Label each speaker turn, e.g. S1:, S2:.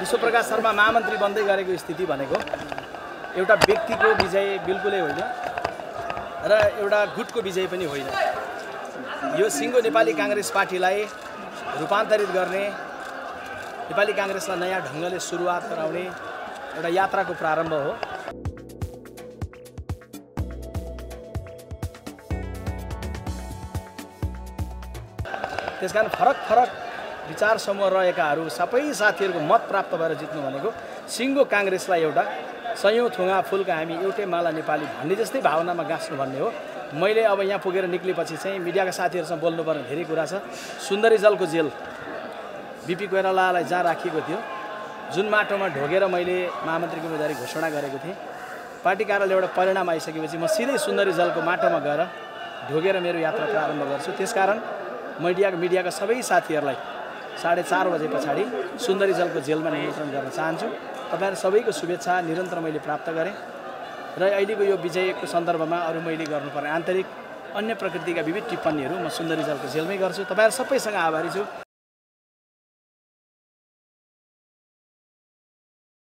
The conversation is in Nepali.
S1: विश्वप्रकाश शर्मा महामन्त्री बन्दै गरेको स्थिति भनेको एउटा व्यक्तिको विजय बिल्कुलै होइन र एउटा गुटको विजय पनि होइन। यो सिङ्गो नेपाली काङ्ग्रेस पार्टीलाई रूपान्तरित गर्ने नेपाली काङ्ग्रेसलाई नयाँ ढङ्गले सुरुवात गराउने एउटा यात्राको प्रारम्भ हो। त्यसकारण फरक फरक विचार समूह रहेकाहरू सबै साथीहरूको मत प्राप्त भएर जित्नु भनेको सिङ्गो काङ्ग्रेसलाई एउटा सयौँ थुङ्गा फुलका हामी एउटै माला नेपाली भन्ने जस्तै भावनामा गाँच्नु भन्ने हो। मैले अब यहाँ पुगेर निक्लेपछि चाहिँ मिडियाका साथीहरूसँग बोल्नुपर्ने धेरै कुरा छ। सुन्दरी जलको जेल बिपी कोइरालालाई जहाँ राखिएको थियो जुन माटोमा ढोगेर मैले महामन्त्रीको उम्मेदवारी घोषणा गरेको थिएँ पार्टी कार्यालय एउटा परिणाम आइसकेपछि म सिधै सुन्दरी जलको माटोमा गएर ढोगेर मेरो यात्रा प्रारम्भ गर्छु। त्यसकारण मिडियाको मिडियाका सबै साथीहरूलाई साढे चार बजे पछाडि सुन्दरी जलको जेलमा निमन्त्रण गर्न चाहन्छु। तपाईँहरू सबैको शुभेच्छा निरन्तर मैले प्राप्त गरेँ र अहिलेको यो विजयको सन्दर्भमा अरू मैले गर्नुपर्ने आन्तरिक अन्य प्रकृतिका विविध टिप्पणीहरू म सुन्दरी जलको जेलमै गर्छु। तपाईँहरू सबैसँग आभारी छु।